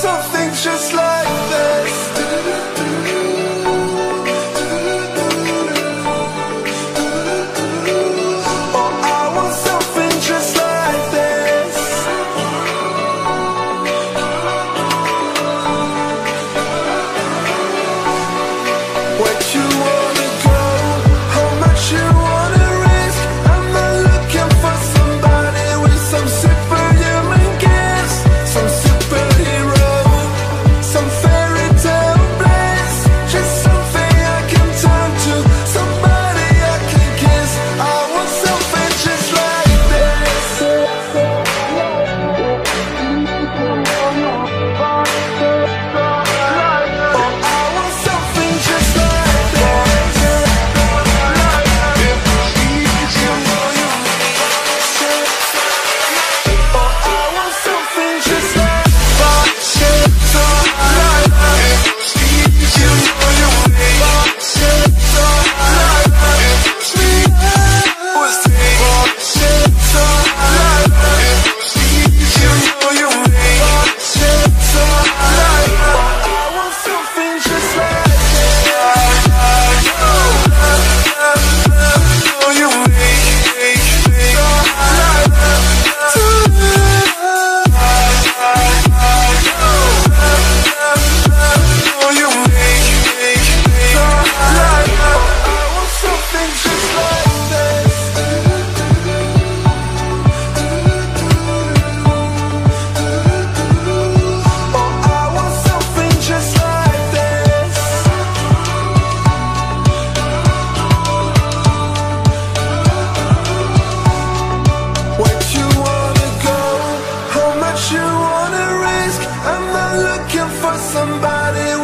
something just like you wanna risk. I'm not looking for somebody.